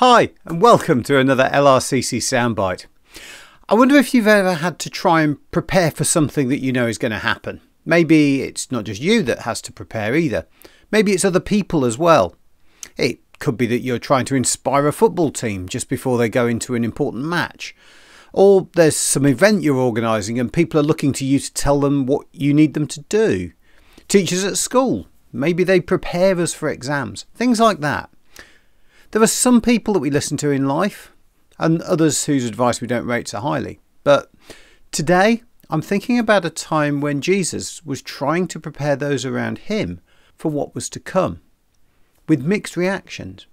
Hi, and welcome to another LRCC soundbite. I wonder if you've ever had to try and prepare for something that you know is going to happen. Maybe it's not just you that has to prepare either. Maybe it's other people as well. It could be that you're trying to inspire a football team just before they go into an important match. Or there's some event you're organising and people are looking to you to tell them what you need them to do. Teachers at school, maybe they prepare us for exams. Things like that. There are some people that we listen to in life, and others whose advice we don't rate so highly. But today, I'm thinking about a time when Jesus was trying to prepare those around him for what was to come, with mixed reactions.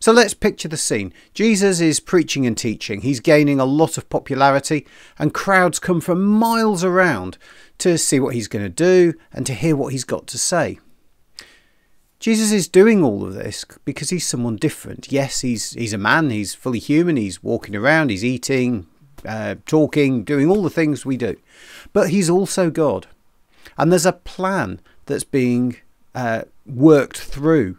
So let's picture the scene. Jesus is preaching and teaching. He's gaining a lot of popularity, and crowds come from miles around to see what he's going to do and to hear what he's got to say. Jesus is doing all of this because he's someone different. Yes, he's he's a man. He's fully human. He's walking around. He's eating, uh, talking, doing all the things we do. But he's also God, and there's a plan that's being uh, worked through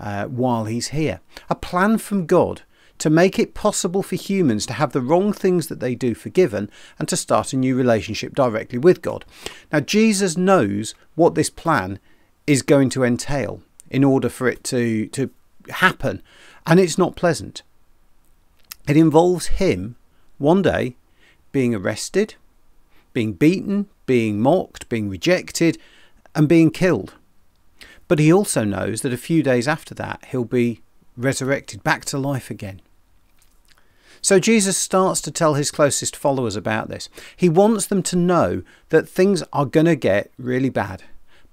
uh, while he's here. A plan from God to make it possible for humans to have the wrong things that they do forgiven and to start a new relationship directly with God. Now, Jesus knows what this plan is going to entail in order for it to, to happen. And it's not pleasant. It involves him one day being arrested, being beaten, being mocked, being rejected, and being killed. But he also knows that a few days after that, he'll be resurrected back to life again. So Jesus starts to tell his closest followers about this. He wants them to know that things are going to get really bad,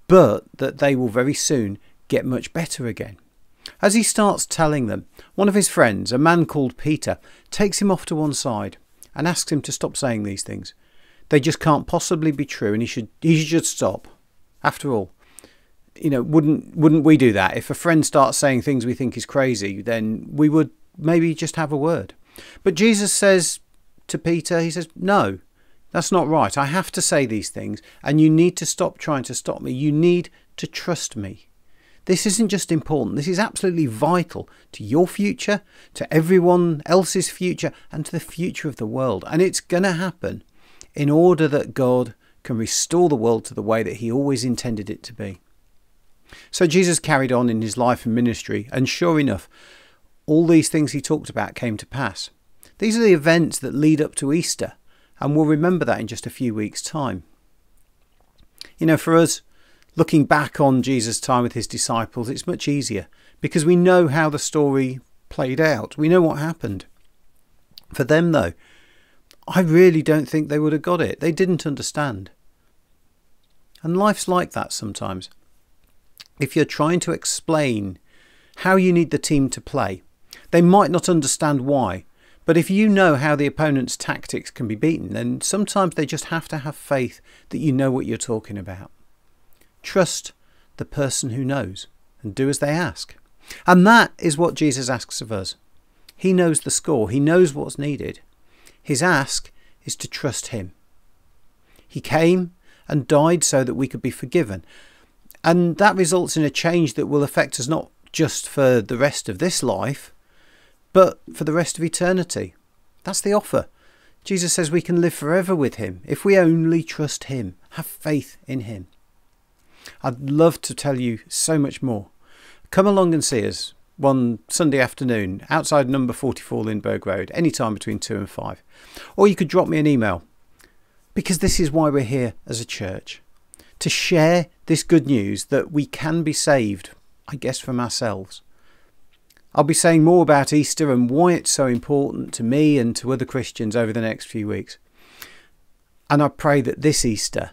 but that they will very soon get much better again. As he starts telling them, one of his friends, a man called Peter, takes him off to one side and asks him to stop saying these things. They just can't possibly be true and he should he should stop. After all, you know, wouldn't wouldn't we do that? If a friend starts saying things we think is crazy, then we would maybe just have a word. But Jesus says to Peter, he says, "No, that's not right. I have to say these things and you need to stop trying to stop me. You need to trust me." This isn't just important, this is absolutely vital to your future, to everyone else's future, and to the future of the world. And it's going to happen in order that God can restore the world to the way that He always intended it to be. So Jesus carried on in his life and ministry, and sure enough, all these things he talked about came to pass. These are the events that lead up to Easter, and we'll remember that in just a few weeks' time. You know, for us, looking back on Jesus' time with his disciples, it's much easier because we know how the story played out. We know what happened. For them, though, I really don't think they would have got it. They didn't understand. And life's like that sometimes. If you're trying to explain how you need the team to play, they might not understand why. But if you know how the opponent's tactics can be beaten, then sometimes they just have to have faith that you know what you're talking about. Trust the person who knows and do as they ask. And that is what Jesus asks of us. He knows the score, He knows what's needed. His ask is to trust Him. He came and died so that we could be forgiven. And that results in a change that will affect us not just for the rest of this life, but for the rest of eternity. That's the offer. Jesus says we can live forever with Him if we only trust Him, have faith in Him. I'd love to tell you so much more. Come along and see us one Sunday afternoon outside number 44 Lindbergh Road, any time between 2 and 5. Or you could drop me an email because this is why we're here as a church to share this good news that we can be saved, I guess, from ourselves. I'll be saying more about Easter and why it's so important to me and to other Christians over the next few weeks. And I pray that this Easter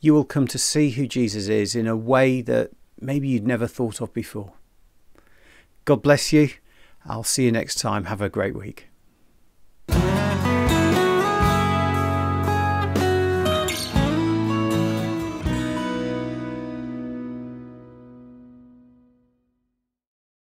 you will come to see who Jesus is in a way that maybe you'd never thought of before. God bless you. I'll see you next time. Have a great week.